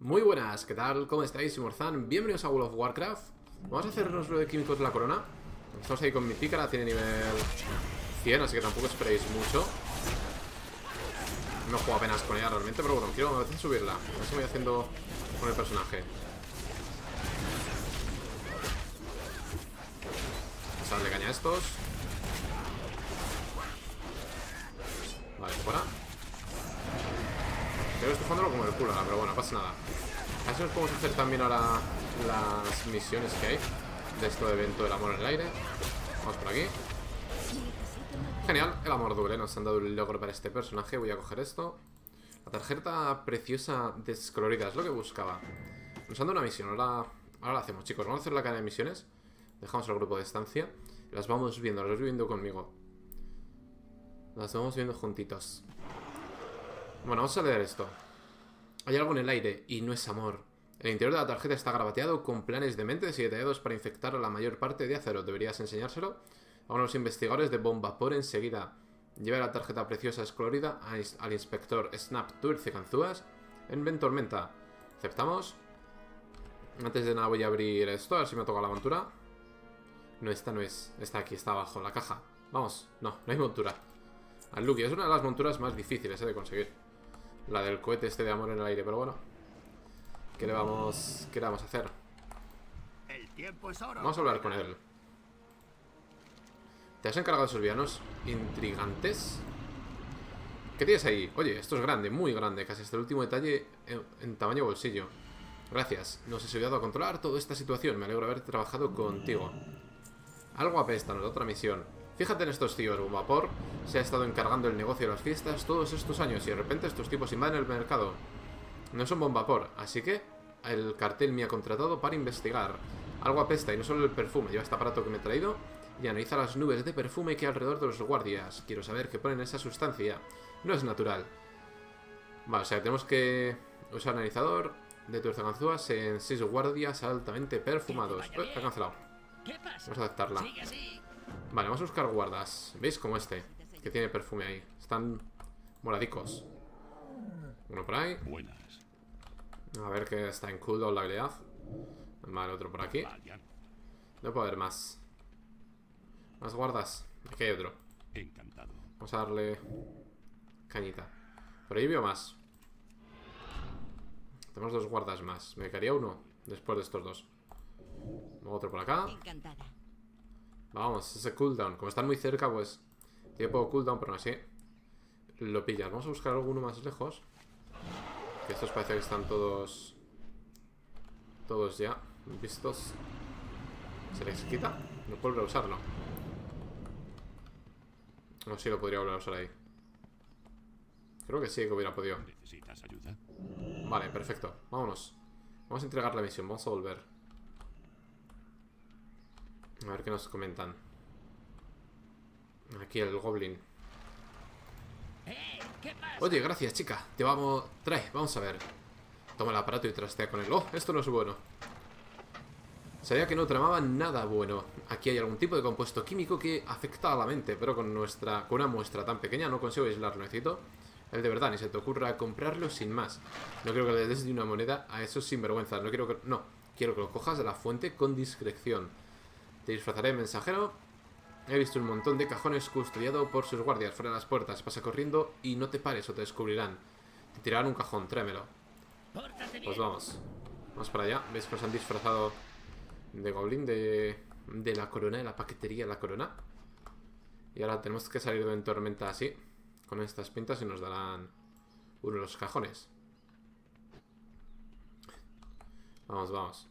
Muy buenas, ¿qué tal? ¿Cómo estáis? Morzan, bienvenidos a World of Warcraft. Vamos a hacernos lo de químicos de la corona. Estamos ahí con mi pícara, tiene nivel 100, así que tampoco esperéis mucho. No juego apenas con ella realmente, pero bueno, quiero a subirla. A ver si voy haciendo con el personaje. Vamos a darle caña a estos. Vale, fuera estoy jugándolo como el culo ahora, pero bueno, no pasa nada. A ver si nos podemos hacer también ahora las misiones que hay De esto de evento del amor en el aire. Vamos por aquí. Genial, el amor doble Nos han dado un logro para este personaje Voy a coger esto. La tarjeta preciosa descolorida Es lo que buscaba. Nos han dado una misión, ahora, ahora la hacemos chicos. Vamos a hacer la cadena de misiones. Dejamos el grupo de estancia las vamos viendo, las voy viendo conmigo. Las vamos viendo juntitos bueno, vamos a leer esto. Hay algo en el aire y no es amor. El interior de la tarjeta está grabateado con planes de mentes y detallados para infectar a la mayor parte de acero. ¿Deberías enseñárselo? A unos investigadores de bomba por enseguida. Lleva la tarjeta preciosa escolorida al inspector Snap Ganzúas en Ventormenta. ¿Aceptamos? Antes de nada voy a abrir esto, a ver si me toca la montura. No, esta no es. Esta aquí, está abajo, la caja. Vamos, no, no hay montura. Al Lucky, es una de las monturas más difíciles eh, de conseguir. La del cohete este de amor en el aire, pero bueno. ¿Qué le vamos, qué le vamos a hacer? Vamos a hablar con él. ¿Te has encargado de esos vianos intrigantes? ¿Qué tienes ahí? Oye, esto es grande, muy grande Casi hasta el último detalle en, tamaño bolsillo Gracias, nos has ayudado a controlar toda esta situación Me alegro de haber trabajado contigo Algo apesta, nos otra misión Fíjate en estos tíos, Vapor se ha estado encargando el negocio de las fiestas todos estos años y de repente estos tipos invaden el mercado. No son Bombapor, así que el cartel me ha contratado para investigar. Algo apesta y no solo el perfume, lleva este aparato que me he traído y analiza las nubes de perfume que hay alrededor de los guardias. Quiero saber qué ponen esa sustancia. No es natural. Vale, o sea, tenemos que usar analizador de ganzúas en 6 guardias altamente perfumados. Eh, ha cancelado. Vamos a aceptarla. Vale, vamos a buscar guardas. ¿Veis? Como este Que tiene perfume ahí. Están moradicos. Uno por ahí. A ver que está en cooldown la habilidad. Vale, otro por aquí. No puedo ver más. Más guardas. Aquí hay otro. Vamos a darle Cañita. Por ahí veo más. Tenemos dos guardas más. Me quedaría uno Después de estos dos. Otro por acá Vamos, ese cooldown. Como están muy cerca, pues tiene poco cooldown, pero aún así lo pillas. Vamos a buscar alguno más lejos. Que estos parece que están todos... Todos ya vistos. ¿Se les quita? No puedo volver a usarlo. No sé si lo podría volver a usar ahí. Creo que sí que hubiera podido. ¿Necesitas ayuda? Vale, perfecto. Vámonos. Vamos a entregar la misión. Vamos a volver. A ver qué nos comentan. Aquí el goblin. Oye, gracias, chica. Te vamos... Trae, vamos a ver. Toma el aparato y trastea con él. Oh, esto no es bueno. Sabía que no tramaba nada bueno. Aquí hay algún tipo de compuesto químico que afecta a la mente, pero con nuestra con una muestra tan pequeña no consigo aislarlo. Necesito el de verdad, ni se te ocurra comprarlo sin más. No quiero que le des de una moneda a esos sinvergüenzas. No quiero que... No, quiero que lo cojas de la fuente con discreción. Te disfrazaré mensajero. He visto un montón de cajones custodiado por sus guardias fuera de las puertas. Pasa corriendo y no te pares o te descubrirán. Te tirarán un cajón, tráemelo. Pues vamos. Vamos para allá. ¿Ves que nos han disfrazado de goblin de, de la corona, de la paquetería de la corona? Y ahora tenemos que salir de tormenta así. Con estas pintas y nos darán uno de los cajones. Vamos, vamos.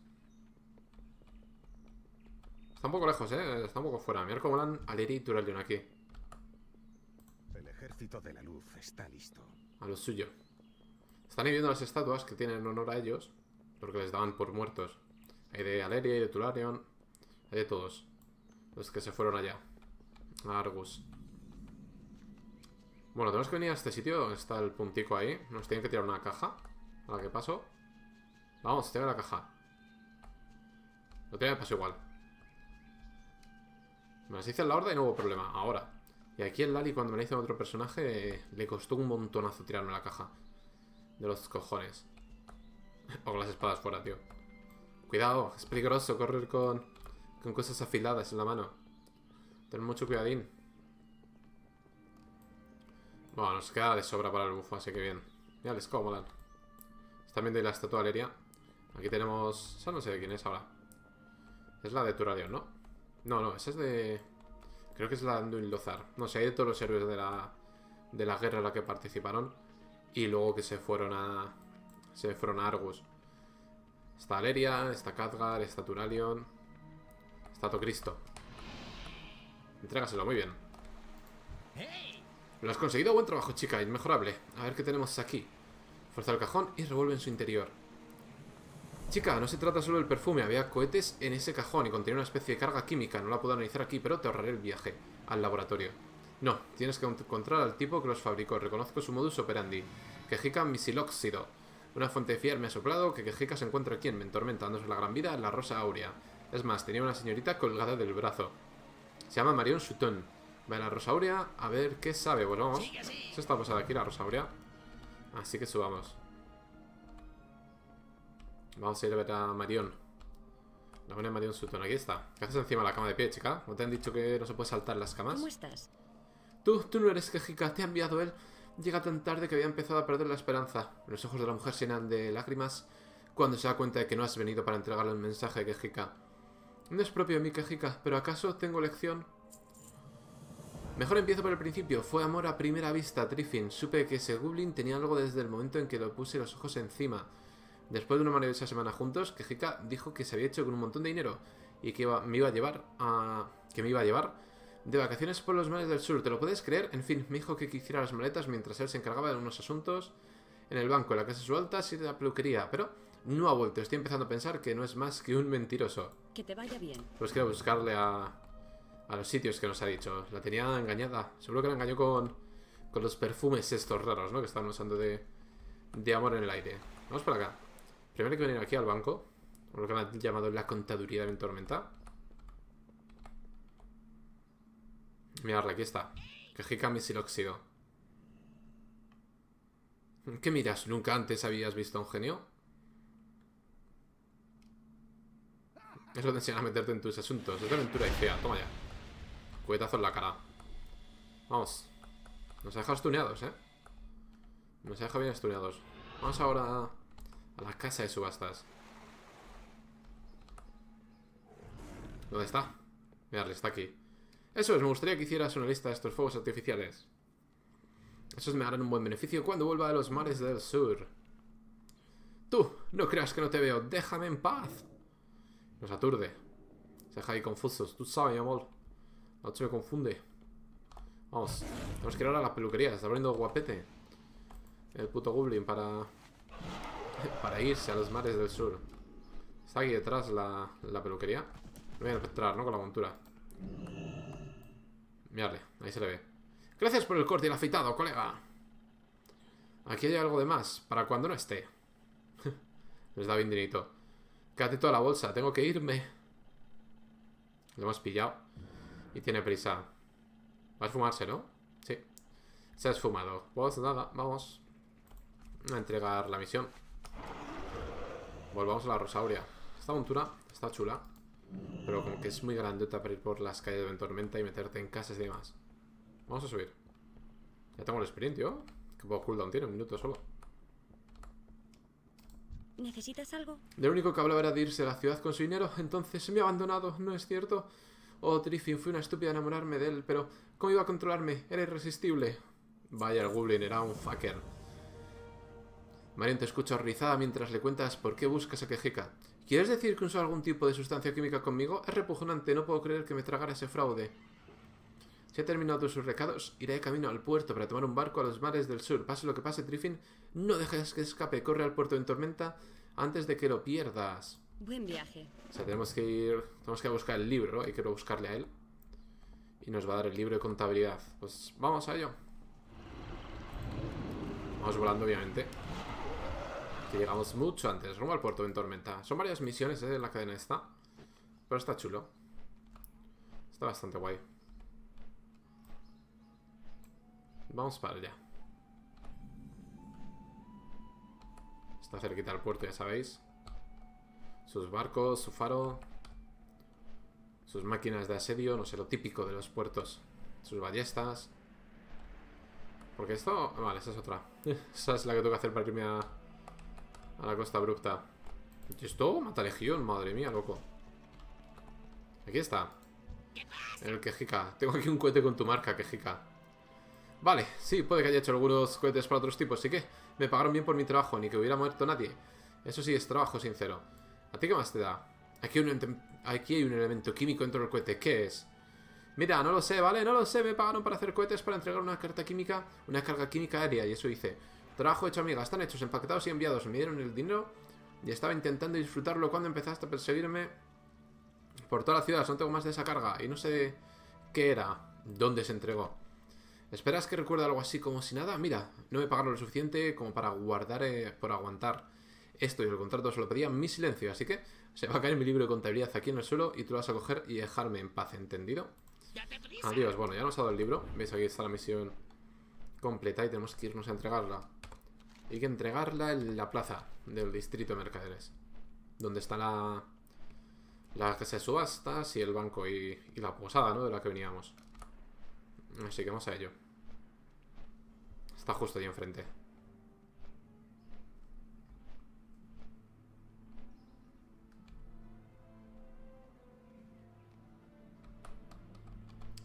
Está un poco lejos, ¿eh? Está un poco fuera. Mira cómo dan Aleri y Turelion aquí. El ejército de la luz está listo. A lo suyo. Están ahí viendo las estatuas que tienen honor a ellos. Porque les daban por muertos. Hay de Aleri, hay de Turelion. Hay de todos. Los que se fueron allá. A Argus. Bueno, tenemos que venir a este sitio donde está el puntico ahí. Nos tienen que tirar una caja. A la que paso. Vamos, tiene la caja. Lo tiene paso igual. Me las hice en la horda y no hubo problema. Ahora. Y aquí el Lali cuando me la hizo a otro personaje le costó un montonazo tirarme la caja. De los cojones. O con las espadas fuera, tío. Cuidado, es peligroso correr con, con cosas afiladas en la mano. Ten mucho cuidadín. Bueno, nos queda de sobra para el bufo, así que bien. Mira, les molan. Están viendo ahí la estatua Valeria. Aquí tenemos... Esa no sé de quién es ahora. Es la de Turadion, ¿no? No, no, esa es de... Creo que es la de Anduin Lozar. No sé, hay de todos los héroes de la, de la guerra en la que participaron. Y luego que se fueron a... Se fueron a Argus. Está Valeria, está Khadgar, está Turalion. Está Tocristo. Entrégaselo, muy bien. Lo has conseguido, buen trabajo, chica, inmejorable. A ver qué tenemos aquí. Fuerza el cajón y revuelve en su interior. Chica, no se trata solo del perfume, había cohetes en ese cajón y contenía una especie de carga química. No la puedo analizar aquí, pero te ahorraré el viaje al laboratorio. No, tienes que encontrar al tipo que los fabricó. Reconozco su modus operandi. Quejica misilóxido. Una fuente de fiar me ha soplado que Quejica se encuentra aquí en Mentormenta, dándose la gran vida en la Rosa Aurea. Es más, tenía una señorita colgada del brazo. Se llama Marion Sutton. Va a la Rosa Aurea a ver qué sabe. Pues vamos. Eso está pasada aquí, la Rosa Aurea. Así que subamos. Vamos a ir a ver a Marion. La buena Marion Sutton. Aquí está. ¿Qué haces encima de la cama de pie, chica? ¿No te han dicho que no se puede saltar las camas? ¿Cómo estás? Tú, tú no eres Quejica. Te ha enviado él. Llega tan tarde que había empezado a perder la esperanza. Los ojos de la mujer se llenan de lágrimas cuando se da cuenta de que no has venido para entregarle un mensaje a Quejica. No es propio de mí, Quejica, pero ¿acaso tengo lección? Mejor empiezo por el principio. Fue amor a primera vista, Triffin. Supe que ese Goblin tenía algo desde el momento en que lo puse los ojos encima. Después de una maravillosa semana juntos, Quejica dijo que se había hecho con un montón de dinero y que iba- me iba a llevar a... que me iba a llevar de vacaciones por los mares del sur. ¿Te lo puedes creer? En fin, me dijo que hiciera las maletas mientras él se encargaba de unos asuntos en el banco, en la casa de su alta y de la peluquería. Pero no ha vuelto. Estoy empezando a pensar que no es más que un mentiroso. Que te vaya bien. Pues quiero buscarle a, a los sitios que nos ha dicho. La tenía engañada. Seguro que la engañó con, con los perfumes estos raros, ¿no? Que están usando de, de amor en el aire. Vamos por acá. Primero hay que venir aquí al banco. Lo que han llamado la contaduría de tormenta. Mirarle, aquí está. Quejica misilóxido. ¿Qué miras? ¿Nunca antes habías visto a un genio? Eso te enseña a meterte en tus asuntos. Es de aventura y fea. Toma ya. Cuetazo en la cara. Vamos. Nos ha dejado estuneados, ¿eh? Nos ha dejado bien estuneados. Vamos ahora casa de subastas. ¿Dónde está? Mirarle, está aquí. Eso es, me gustaría que hicieras una lista de estos fuegos artificiales. Esos me harán un buen beneficio cuando vuelva a los mares del sur. Tú, no creas que no te veo. Déjame en paz. Nos aturde. Se deja ahí confusos. Tú sabes, mi amor. La noche me confunde. Vamos. Tenemos que ir ahora a la peluquería. Está abriendo guapete. El puto Goblin para... Para irse a los mares del sur. Está aquí detrás la, peluquería. No voy a entrar, ¿no? Con la montura. Miradle, ahí se le ve. Gracias por el corte y el afeitado, colega. Aquí hay algo de más, para cuando no esté. Les da bien dinerito. Quédate toda la bolsa, tengo que irme. Lo hemos pillado. Y tiene prisa. Va a esfumarse, ¿no? Sí. Se ha esfumado. Pues nada, vamos a entregar la misión. Volvamos a la Rosauria. Esta montura está chula. Pero como que es muy grandota para ir por las calles de Ventormenta y meterte en casas y demás. Vamos a subir. Ya tengo el sprint, tío. Que poco cooldown tiene, un minuto solo. ¿Necesitas algo? Lo único que hablaba era de irse a la ciudad con su dinero, entonces me ha abandonado, ¿no es cierto? Oh, Triffin, fui una estúpida enamorarme de él, pero ¿cómo iba a controlarme? Era irresistible. Vaya, el Goblin era un fucker. Marion te escucha horrorizada mientras le cuentas por qué buscas a Quejica. ¿Quieres decir que usó algún tipo de sustancia química conmigo? Es repugnante, no puedo creer que me tragara ese fraude. Si ha terminado sus recados, iré de camino al puerto para tomar un barco a los mares del sur. Pase lo que pase, Triffin, no dejes que escape. Corre al puerto en tormenta antes de que lo pierdas. Buen viaje. O sea, tenemos que ir... Tenemos que buscar el libro, ¿no? Hay que buscarle a él. Y nos va a dar el libro de contabilidad. Pues vamos a ello. Vamos volando, obviamente. Que llegamos mucho antes. Rumbo al puerto en tormenta. Son varias misiones, ¿eh? La cadena esta. Pero está chulo. Está bastante guay. Vamos para allá. Está cerquita del puerto, ya sabéis. Sus barcos, su faro. Sus máquinas de asedio, no sé, lo típico de los puertos. Sus ballestas. Porque esto... Vale, esa es otra. esa es la que tengo que hacer para irme a... A la costa abrupta. ¿Y esto? Mata legión, madre mía, loco. Aquí está. El quejica. Tengo aquí un cohete con tu marca, quejica. Vale, sí, puede que haya hecho algunos cohetes para otros tipos, sí que me pagaron bien por mi trabajo, ni que hubiera muerto nadie. Eso sí, es trabajo sincero. ¿A ti qué más te da? Aquí, aquí hay un elemento químico dentro del cohete. ¿Qué es? Mira, no lo sé, ¿vale? No lo sé. Me pagaron para hacer cohetes para entregar una carta química, una carga química aérea, y eso hice. Trabajo hecho, amiga. Están hechos, empaquetados y enviados. Me dieron el dinero y estaba intentando disfrutarlo cuando empezaste a perseguirme por toda la ciudad. No tengo más de esa carga y no sé qué era, dónde se entregó. ¿Esperas que recuerde algo así como si nada? Mira, no me pagaron lo suficiente como para guardar, eh, por aguantar esto y el contrato solo pedía mi silencio, así que se va a caer mi libro de contabilidad aquí en el suelo y tú lo vas a coger y dejarme en paz, ¿entendido? Adiós, bueno, ya nos ha dado el libro. Veis, aquí está la misión completa y tenemos que irnos a entregarla. Hay que entregarla en la plaza del distrito de mercaderes. Donde está la... La casa de subastas y el banco y, y la posada, ¿no? De la que veníamos. Así que vamos a ello. Está justo ahí enfrente.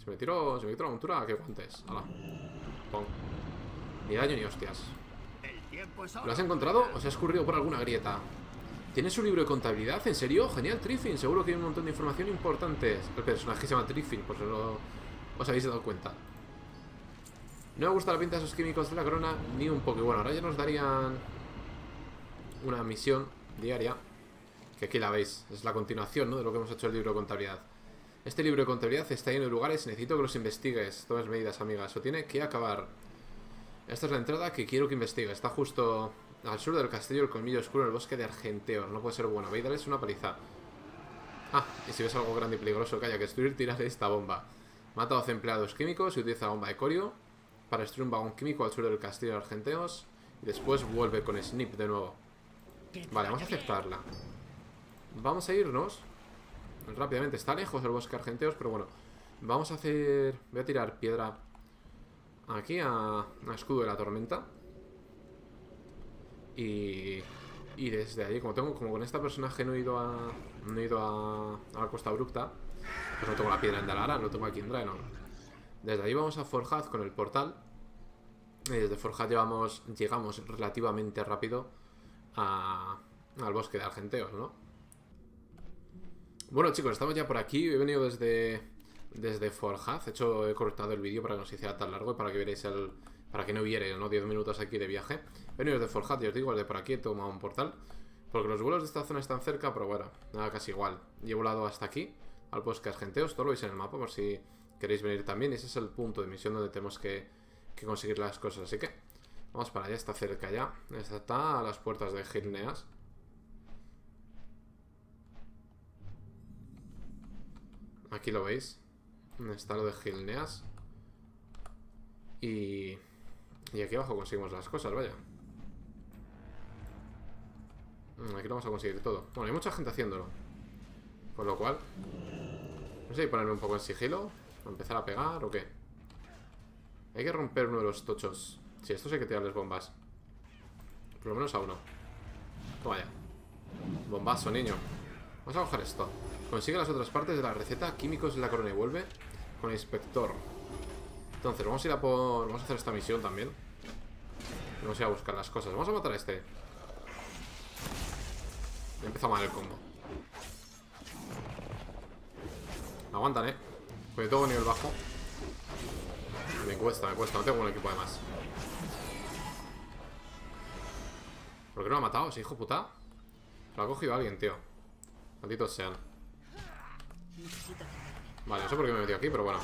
Se me tiró, se me tiró la montura, que guantes. Hala. Pon. Ni daño ni hostias. ¿Lo has encontrado o se ha escurrido por alguna grieta? ¿Tienes un libro de contabilidad? ¿En serio? Genial, Triffin. Seguro que hay un montón de información importante. El personaje se llama Triffin, por si no os habéis dado cuenta. No me gusta la pinta de esos químicos de la corona ni un poco. Bueno, ahora ya nos darían una misión diaria. Que aquí la veis. Es la continuación, ¿no? De lo que hemos hecho el libro de contabilidad. Este libro de contabilidad está lleno de lugares. Necesito que los investigues. Todas medidas, amigas. Eso tiene que acabar. Esta es la entrada que quiero que investigue. Está justo al sur del castillo el colmillo oscuro en el bosque de Argenteor. No puede ser bueno. Voy a darles una paliza. Ah, y si ves algo grande y peligroso, calla, que destruir, tirarle esta bomba. Mata a 12 empleados químicos y utiliza la bomba de corio para destruir un vagón químico al sur del castillo de Argenteos. Y después vuelve con Snip de nuevo. Vale, vamos a aceptarla. Vamos a irnos rápidamente. Está lejos el bosque Argenteos, pero bueno. Vamos a hacer... Voy a tirar piedra aquí a, escudo de la tormenta. Y, y desde allí, como tengo como con esta personaje no he ido a no he ido a, a la costa abrupta, pues no tengo la piedra en Dalara, no tengo aquí en Draenor. Desde ahí vamos a Forjaz con el portal. Y desde Forjaz llevamos, llegamos relativamente rápido a, al bosque de Argenteos, ¿no? Bueno chicos, estamos ya por aquí. He venido desde, desde Forjaz. De hecho, he cortado el vídeo para que no se hiciera tan largo y para que veáis el, para que no vierais, ¿no? 10 minutos aquí de viaje. He venido desde Forjat, y os digo, de por aquí he tomado un portal. Porque los vuelos de esta zona están cerca, pero bueno, nada, casi igual. Y he volado hasta aquí, al bosque argenteos. Todo lo veis en el mapa por si queréis venir también. Ese es el punto de misión donde tenemos que, que conseguir las cosas. Así que vamos para allá, está cerca ya. Está a las puertas de Gilneas. Aquí lo veis. Está lo de Gilneas. Y... Y aquí abajo conseguimos las cosas, vaya. Mm, Aquí lo vamos a conseguir todo. Bueno, hay mucha gente haciéndolo. Con lo cual... No sé si ponerme un poco en sigilo. O empezar a pegar o qué. Hay que romper uno de los tochos. Sí, estos hay que tirarles bombas. Por lo menos a uno. Toma ya. Bombazo, niño. Vamos a coger esto. Consigue las otras partes de la receta. Químicos en la corona y vuelve. Con el inspector. Entonces, vamos a ir a por... Vamos a hacer esta misión también. Vamos a ir a buscar las cosas. Vamos a matar a este. Empezó mal el combo. Aguantan, eh. Porque tengo nivel bajo. Me cuesta, me cuesta. No tengo un equipo además. ¿Por qué no lo ha matado? ¿Ese hijo puta? Lo ha cogido alguien, tío. Malditos sean. Vale, no sé por qué me he metido aquí, pero bueno.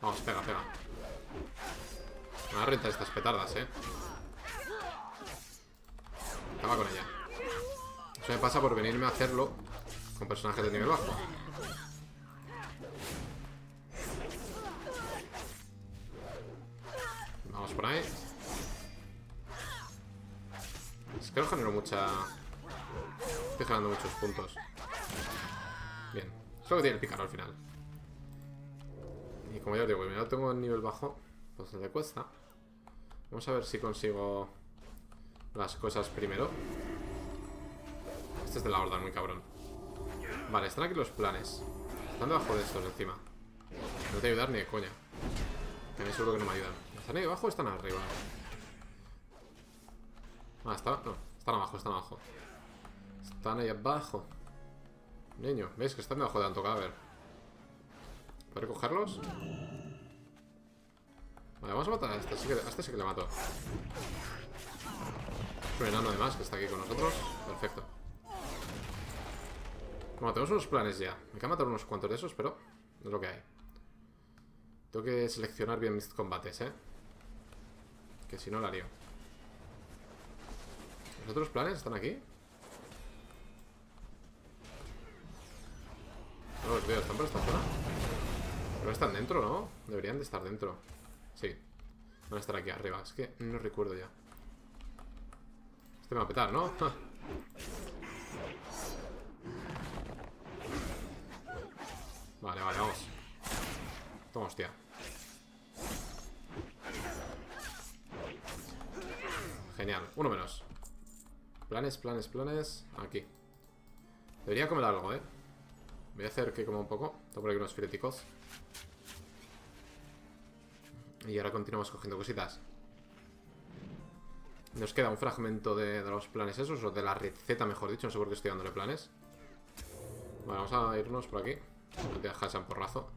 Vamos, pega, pega. Me van a rentar estas petardas, eh. Acaba con ella. Eso me pasa por venirme a hacerlo con personajes de nivel bajo. Vamos por ahí. Es que no genero mucha... Estoy generando muchos puntos. Bien. Es lo tiene el pícaro al final. Y como ya os digo, ya tengo en nivel bajo, pues le cuesta. Vamos a ver si consigo las cosas primero. Este es de la horda, muy cabrón. Vale, están aquí los planes. Están debajo de estos encima. No te a ayudar ni de coña. También seguro que no me ayudan. ¿Están ahí abajo o están arriba? Ah, está... No, están abajo, están abajo. Están ahí abajo. Niño, ¿ves que están debajo de tanto cadáver? ¿Puedo cogerlos? Vale, vamos a matar a este. Que, a este sí que le mato. Un enano además que está aquí con nosotros. Perfecto. Bueno, tenemos unos planes ya. Me quedan matar unos cuantos de esos, pero es lo que hay. Tengo que seleccionar bien mis combates, ¿eh? Que si no la lío. ¿Los otros planes están aquí? No los veo, ¿están por esta zona? Pero están dentro, ¿no? Deberían de estar dentro. Sí. Van a estar aquí arriba, es que no recuerdo ya. Este me va a petar, ¿no? Vale, vale, vamos. Toma, hostia. Genial, uno menos. Planes, planes, planes. Aquí. Debería comer algo, ¿eh? Voy a hacer que coma un poco Tengo por aquí unos fileticos. Y ahora continuamos cogiendo cositas. Nos queda un fragmento de, los planes esos O de la receta, mejor dicho No sé por qué estoy dándole planes. Vale, vamos a irnos por aquí. No te dejas porrazo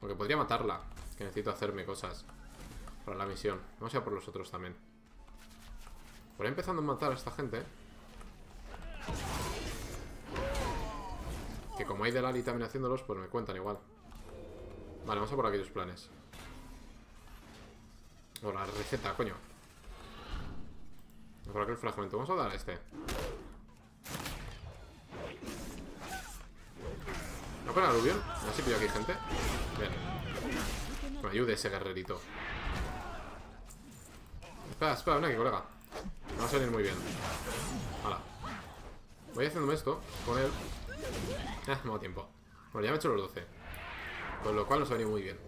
Porque podría matarla Que necesito hacerme cosas Para la misión. Vamos a ir por los otros también. Por ahí empezando a matar a esta gente Que como hay de Lali también haciéndolos, pues me cuentan igual. Vale, vamos a por aquellos planes. O la receta, coño. Por aquel fragmento. Vamos a dar a este. ¿No con aluvión? Ver si pillo aquí gente. Bien. Me ayude ese guerrerito. Espera, espera, ven aquí, colega. Me va a salir muy bien. Hala. Voy haciéndome esto con él. Ah, no tiempo. Bueno, ya me he hecho los 12. Con lo cual nos ha venido muy bien.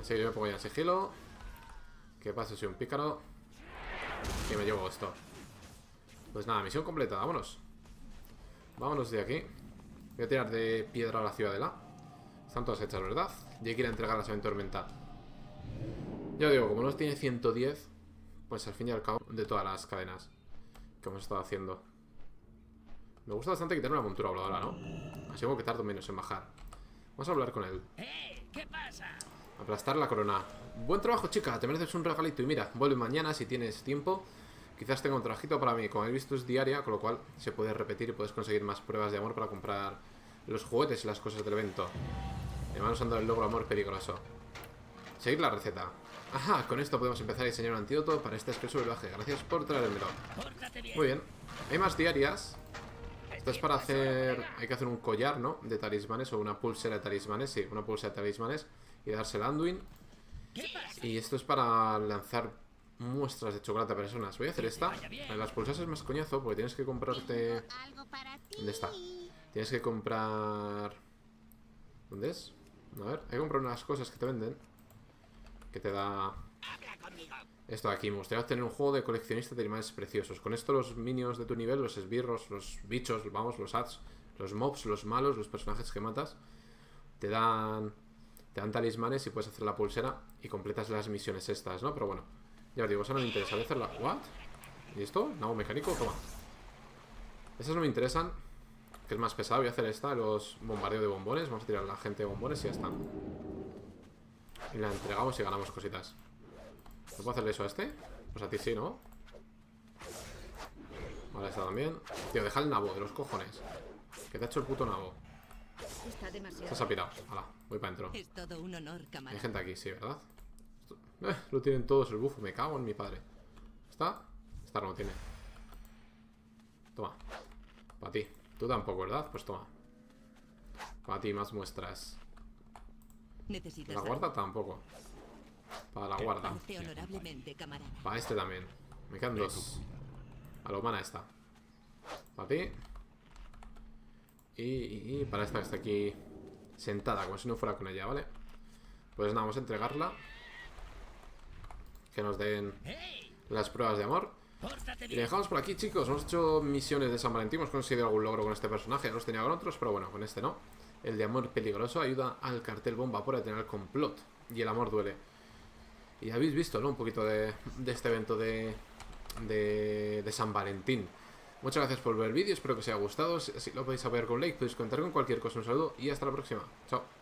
Así que yo me pongo ya en sigilo. ¿Qué pasa? Soy un pícaro. Y me llevo esto. Pues nada, misión completa. Vámonos. Vámonos de aquí. Voy a tirar de piedra a la ciudadela. Están todas hechas, ¿verdad? Y hay que ir a entregarlas a mi tormenta. Ya digo, como no tiene 110, pues al fin y al cabo de todas las cadenas que hemos estado haciendo. Me gusta bastante tenga una montura voladora, ¿no? Así como que tardo menos en bajar. Vamos a hablar con él. ¿Qué pasa? Aplastar la corona. Buen trabajo, chica. Te mereces un regalito. Y mira, vuelve mañana si tienes tiempo. Quizás tenga un trajito para mí. Como he visto, es diaria, con lo cual se puede repetir y puedes conseguir más pruebas de amor para comprar los juguetes y las cosas del evento. Además, usando el logro amor peligroso. Seguir la receta. Ajá, con esto podemos empezar a diseñar un antídoto para este expreso viaje. Gracias por traérmelo. Muy bien. Hay más diarias. Esto es para hacer... Hay que hacer un collar, ¿no? De talismanes o una pulsera de talismanes. Sí, una pulsera de talismanes. Y darse el Anduin. Y esto es para lanzar muestras de chocolate a personas. Voy a hacer esta. Las pulsas es más coñazo porque tienes que comprarte... ¿Dónde está? Tienes que comprar... ¿Dónde es? A ver, hay que comprar unas cosas que te venden. Que te da... Esto de aquí, me gustaría obtener un juego de coleccionista de animales preciosos. Con esto los minions de tu nivel, los esbirros, los bichos, vamos, los ads, los mobs, los malos, los personajes que matas, te dan te dan talismanes y puedes hacer la pulsera y completas las misiones estas, ¿no? Pero bueno, ya os digo, eso no me interesa. Voy a hacerla... ¿What? ¿Y esto? ¿Nabo mecánico? Toma. Esas no me interesan, que es más pesado. Voy a hacer esta, los bombardeos de bombones. Vamos a tirar a la gente de bombones y ya está. Y la entregamos y ganamos cositas. ¿No puedo hacerle eso a este? Pues a ti sí, ¿no? Vale, esta también. Tío, deja el nabo de los cojones. Que te ha hecho el puto nabo. Está demasiado. se ha pirado. Hala, voy para adentro. Es todo un honor, Hay gente aquí, sí, ¿verdad? Esto- Eh, lo tienen todos el bufo. Me cago en mi padre. ¿Está? Esta no lo tiene. Toma. Para ti. Tú tampoco, ¿verdad? Pues toma. Para ti, más muestras. Necesitas La algo? guarda tampoco. Para la guarda. Para este también. Me quedan dos. A la humana esta. Para ti. Y, y- y para esta que está aquí sentada, como si no fuera con ella, ¿vale? Pues nada, vamos a entregarla. Que nos den las pruebas de amor. Y le dejamos por aquí, chicos. Hemos hecho misiones de San Valentín. Hemos conseguido algún logro con este personaje. Ya los tenía con otros, pero bueno, con este no. El de amor peligroso ayuda al cartel bomba por detener el complot. Y el amor duele. Y habéis visto, ¿no? Un poquito de, este evento de, de, de San Valentín. Muchas gracias por ver el vídeo. Espero que os haya gustado. Si, si lo podéis apoyar con like, podéis contar con cualquier cosa. Un saludo y hasta la próxima. Chao.